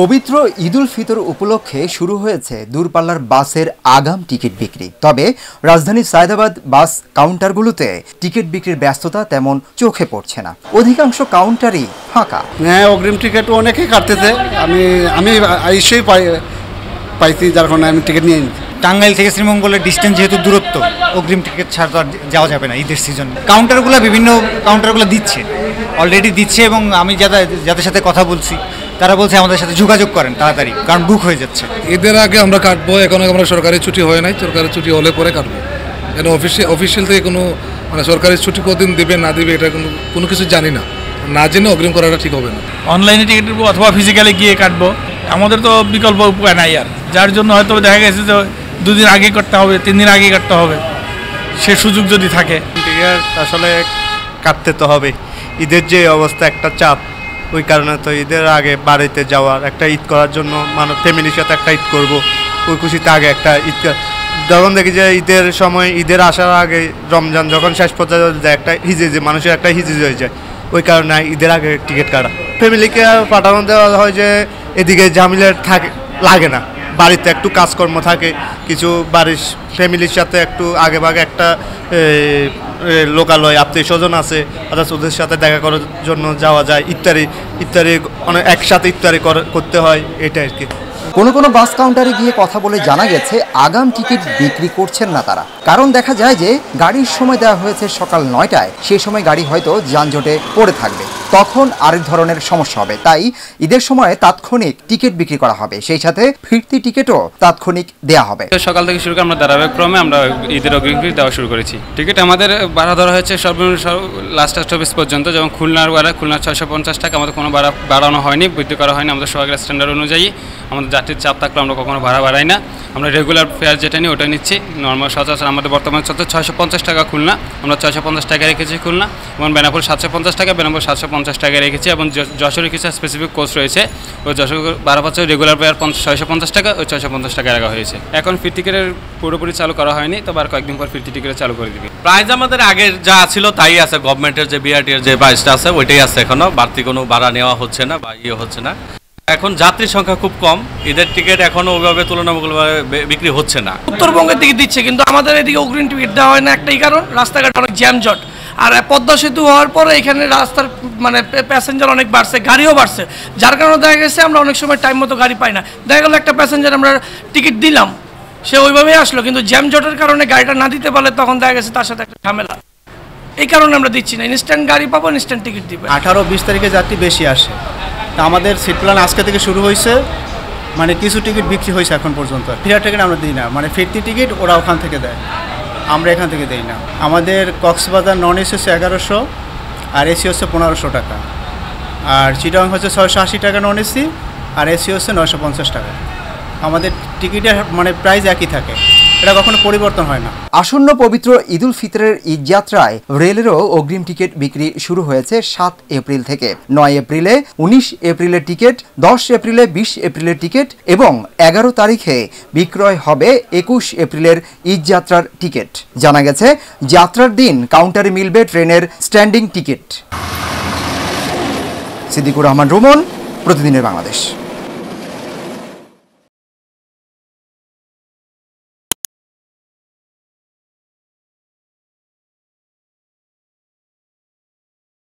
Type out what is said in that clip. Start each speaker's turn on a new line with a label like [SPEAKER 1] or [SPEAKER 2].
[SPEAKER 1] পবিত্র ঈদুল ফিতর উপলক্ষে শুরু হয়েছে দূরপাল্লার বাসের আগাম টিকিট বিক্রি। তবে রাজধানীর সায়দাবাদ বাস কাউন্টারগুলোতে টিকিট বিক্রির ব্যস্ততা তেমন চোখে পড়ছে না। অধিকাংশ কাউন্টারই ফাঁকা।
[SPEAKER 2] হ্যাঁ অগ্রিম টিকিট অনেকে কাটতেছে। আমি আমি আইসেই পাই পাইছি যার কারণে আমি টিকিট নিয়ে
[SPEAKER 3] টাঙ্গাইল থেকে শ্রীমঙ্গলের ডিস্টেন্স যেহেতু দূরত্ব অগ্রিম টিকিট ছাড়া তো আর যাওয়া যাবে না ঈদের সিজন কাউন্টারগুলো বিভিন্ন কাউন্টারগুলো দিচ্ছে। অলরেডি দিচ্ছে এবং আমি যাদের যাদের সাথে কথা বলছি তারা বলছে আমাদের সাথে যোগাযোগ করেন তাড়াতাড়ি কারণ বুক হয়ে যাচ্ছে।
[SPEAKER 4] ঈদের আগে আমরা কাটবো এখন আমরা সরকারি ছুটি হয় নাই সরকারি ছুটি হলে পরে কাটবো। কেন অফিসিয়াল অফিসিয়াল থেকে কোনো মানে সরকারি ছুটি কদিন দেবে না দেবে এটা কোনো কোনো কিছু জানি না। না জেনে অগ্রিম করাটা ঠিক হবে না।
[SPEAKER 5] অনলাইনে টিকিট নেব অথবা ফিজিক্যালি গিয়ে কাটবো। আমাদের তো বিকল্প উপায় নাই আর। যার জন্য হয়তো দেখা গেছে যে দুদিন আগে কাটতে হবে তিন দিন আগে কাটতে হবে। সে সুযোগ যদি থাকে।
[SPEAKER 6] টিকিট আসলে কাটতে তো হবে। ঈদের যে অবস্থা একটা চাপ। ওই কারণে তো ঈদের আগে বাড়িতে যাওয়ার একটা ঈদ করার জন্য মানে ফ্যামিলির সাথে একটা ঈদ করব। ওই খুশিতে আগে একটা ঈদ যখন দেখি যে ঈদের সময় ঈদের আসার আগে রমজান যখন শেষ পর্যায়ে যায়, একটা হিজে যে মানুষের একটা হিজিজ হয়ে যায়। ওই কারণে ঈদের আগে টিকিট কাটা। ফ্যামিলিকে পাঠানো দেওয়া হয় যে এদিকে ঝামেলা থাকে লাগে না। বাড়িতে একটু কাজকর্ম থাকে, কিছু বাড়ির ফ্যামিলির সাথে একটু আগে ভাগে একটা লোকালয় আত্মীয় স্বজন আছে অর্থাৎ ওদের সাথে দেখা করার জন্য যাওয়া যায় ইত্যাদি ইত্যাদি অনেক একসাথে ইত্যাদি কর- করতে হয় এটা আর কি।
[SPEAKER 1] কোনো কোনো বাস কাউন্টারে গিয়ে কথা বলে জানা গেছে, আগাম টিকিট বিক্রি করছেন না তারা। কারণ দেখা যায় যে, গাড়ির সময় দেওয়া হয়েছে সকাল নয়টায় সেই সময় গাড়ি হয়তো যানজটে পড়ে থাকবে। তখন আরেক ধরনের সমস্যা হবে। তাই ঈদের সময় তাৎক্ষণিক টিকিট বিক্রি করা হবে। সেই সাথে ফিরতি টিকিটও তাৎক্ষণিক দেয়া হবে।
[SPEAKER 7] সকাল থেকে শুরু করে আমরা ধারাবাহিকক্রমে আমরা ঈদের অগ্রিম দেওয়া শুরু করেছি। টিকিট আমাদের ভাড়া ধরা হয়েছে সর্বনিম্ন লাস্ট স্টপেজ পর্যন্ত। যেমন খুলনার ভাড়া খুলনার ছয়শো পঞ্চাশ টাকা আমাদের কোনো ভাড়া বাড়ানো হয়নি বৃদ্ধি করা হয়নি। আমাদের সোহাগের স্ট্যান্ডার্ড অনুযায়ী আমাদের যাত্রীর চাপ থাকলে আমরা কখনো ভাড়া বাড়াই না। আমরা রেগুলার ফেয়ার যেটা নিই ওটা নিচ্ছি। নর্মাল সচরাচর আমাদের বর্তমান চলছে ছয়শো পঞ্চাশ টাকা খুলনা। আমরা ছয়শো পঞ্চাশ টাকা রেখেছি খুলনা। এবং বেনাপুর সাতশো পঞ্চাশ টাকা বেনাপুর সাতশো পঞ্চাশ টাকা রেখেছি এবং যশোরে কিছু স্পেসিফিক কোর্স রয়েছে। ওই যশোর বারো বছর রেগুলার ফেয়ার ছয়শো পঞ্চাশ টাকা ওই ছয়শো পঞ্চাশ টাকা রাখা হয়েছে। এখন ফির টিকিটের পুরোপুরি চালু করা হয়নি তবে আর কয়েকদিন পর ফির টিকিটের চালু করে দিবে।
[SPEAKER 8] প্রাইস আমাদের আগের যা ছিল তাই আছে। গভর্নমেন্টের যে বিআরটির যে প্রাইসটা আছে ওইটাই আছে এখনও। বাড়তি কোনো ভাড়া নেওয়া হচ্ছে না বা ইয়ে হচ্ছে না। এখন যাত্রীর সংখ্যা খুব কম। ঈদের টিকিট এখনও ওইভাবে তুলনামূলকভাবে বিক্রি হচ্ছে না।
[SPEAKER 9] উত্তরবঙ্গের দিকে দিচ্ছে কিন্তু আমাদের এদিকে অগ্রিম টিকিট দেওয়া হয় না একটাই কারণ রাস্তাঘাট অনেক জ্যামজট। আর পদ্মা সেতু হওয়ার পরে এখানে রাস্তার মানে প্যাসেঞ্জার অনেক বাড়ছে, গাড়িও বাড়ছে। যার কারণে দেখা গেছে আমরা অনেক সময় টাইম মতো গাড়ি পাই না। দেখা গেলো একটা প্যাসেঞ্জার আমরা টিকিট দিলাম, সে ওইভাবেই আসলো। কিন্তু জ্যামজটের কারণে গাড়িটা না দিতে পারলে তখন দেখা গেছে তার সাথে একটা ঝামেলা। এই কারণে আমরা দিচ্ছি না। ইনস্ট্যান্ট গাড়ি পাবো ইনস্ট্যান্ট টিকিট দিবে।
[SPEAKER 2] আঠারো বিশ তারিখে যাত্রী বেশি আসে। তা আমাদের সিট প্ল্যান আজকে থেকে শুরু হয়েছে। মানে কিছু টিকিট বিক্রি হয়েছে এখন পর্যন্ত। ফিরার টিকিট আমরা দিই না। মানে ফিরতি টিকিট ওরা ওখান থেকে দেয়। আমরা এখান থেকে দিই না। আমাদের কক্সবাজার নন এসি হচ্ছে এগারোশো আর এসি হচ্ছে পনেরোশো টাকা। আর চিটাং হচ্ছে ছয়শো আশি টাকা নন এসি আর এসি হচ্ছে নয়শো পঞ্চাশ টাকা। আমাদের টিকিটের মানে প্রাইস একই থাকে। এটা কখনো পরিবর্তন হয় না।
[SPEAKER 1] আসন্ন পবিত্র ঈদুল ফিতরের ঈদযাত্রায় রেলেরও অগ্রিম টিকিট বিক্রি শুরু হয়েছে সাত এপ্রিল থেকে। নয় এপ্রিলে উনিশ এপ্রিলের টিকিট, দশ এপ্রিলে বিশ এপ্রিলের টিকিট এবং এগারো তারিখে বিক্রয় হবে একুশ এপ্রিলের ঈদযাত্রার টিকিট। জানা গেছে, যাত্রার দিন কাউন্টারে মিলবে ট্রেনের standing ticket. Siddiqur Rahman, Roman, প্রতিদিনের বাংলাদেশ।